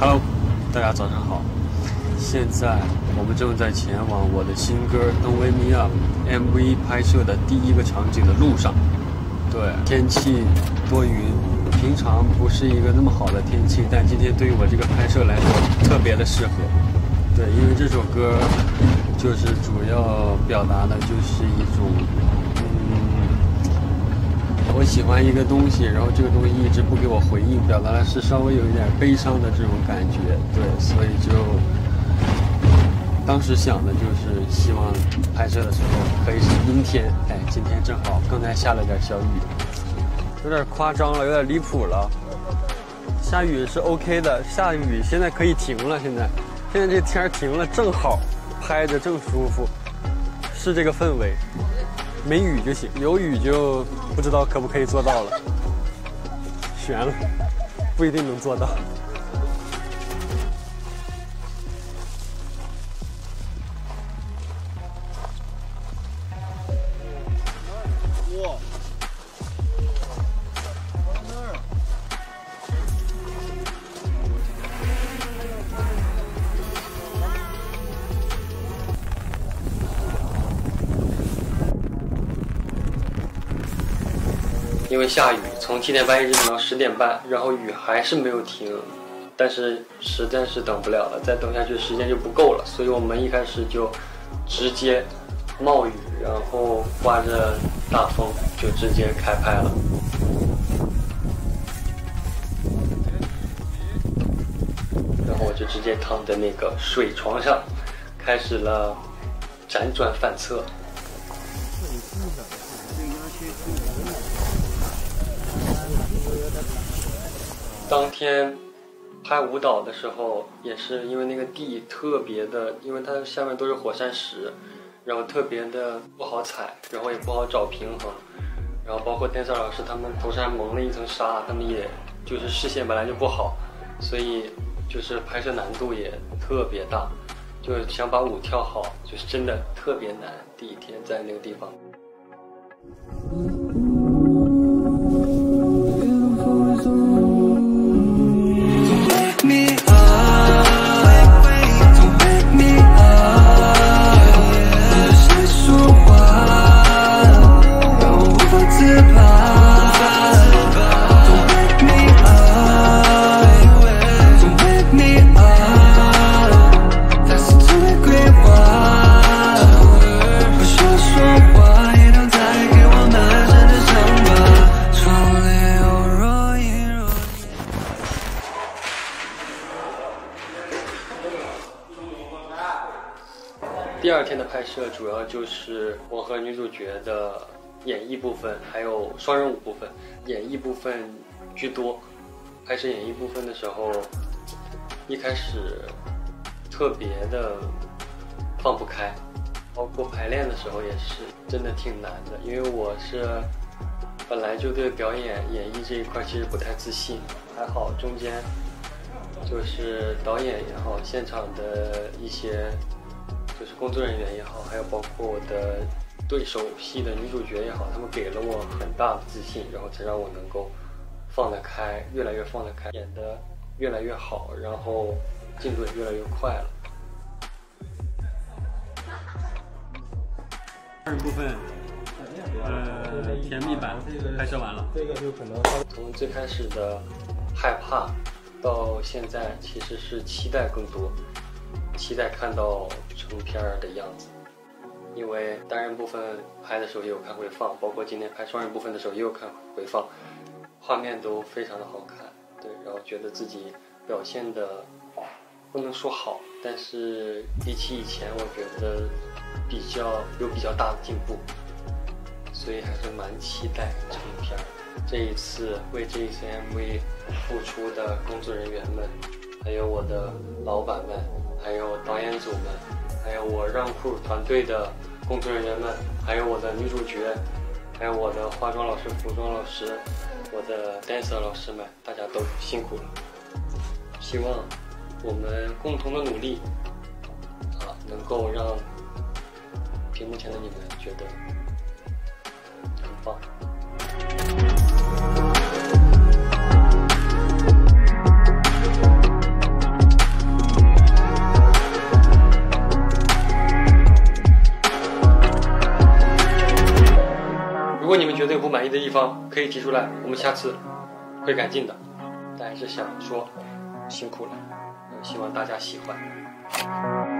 Hello，大家早上好。现在我们正在前往我的新歌《Don't Wake Me Up》MV 拍摄的第一个场景的路上。对，天气多云，平常不是一个那么好的天气，但今天对于我这个拍摄来说特别的适合。对，因为这首歌就是主要表达的就是一种我喜欢一个东西，然后这个东西一直不给我回应，表达的是稍微有一点悲伤的这种感觉。对，所以就当时想的就是希望拍摄的时候可以是阴天。哎，今天正好，刚才下了点小雨，有点夸张了，有点离谱了。下雨是 OK 的，下雨现在可以停了，现在。现在这天停了，正好拍着正舒服，是这个氛围。没雨就行，有雨就不知道可不可以做到了。悬了，不一定能做到。因为下雨，从七点半一直等到十点半，然后雨还是没有停，但是实在是等不了了，再等下去时间就不够了，所以我们一开始就直接冒雨，然后刮着大风就直接开拍了，然后我就直接躺在那个水床上，开始了辗转反侧。当天拍舞蹈的时候，也是因为那个地特别的，因为它下面都是火山石，然后特别的不好踩，然后也不好找平衡，然后包括 dancer 老师他们头上蒙了一层纱，他们也就是视线本来就不好，所以就是拍摄难度也特别大，就是想把舞跳好，就是真的特别难。第一天在那个地方。第二天的拍摄主要就是我和女主角的演绎部分，还有双人舞部分。演绎部分居多。拍摄演绎部分的时候，一开始特别的放不开，包括排练的时候也是真的挺难的。因为我是本来就对表演演绎这一块其实不太自信，还好中间就是导演也好，现场的一些。就是工作人员也好，还有包括我的对手戏的女主角也好，他们给了我很大的自信，然后才让我能够放得开，越来越放得开，演得越来越好，然后进度也越来越快了。二部分，呃，甜蜜版拍摄完了。这个就可能从最开始的害怕，到现在其实是期待更多。期待看到成片儿的样子，因为单人部分拍的时候也有看回放，包括今天拍双人部分的时候也有看回放，画面都非常的好看，对，然后觉得自己表现的不能说好，但是比起以前，我觉得比较有比较大的进步，所以还是蛮期待成片儿。这一次为这一次 MV 付出的工作人员们，还有我的老板们。还有导演组们，还有我让酷团队的工作人员们，还有我的女主角，还有我的化妆老师、服装老师，我的 dancer 老师们，大家都辛苦了。希望我们共同的努力，啊，能够让屏幕前的你们觉得很棒。满意的地方可以提出来，我们下次会改进的。但还是想说，辛苦了，希望大家喜欢。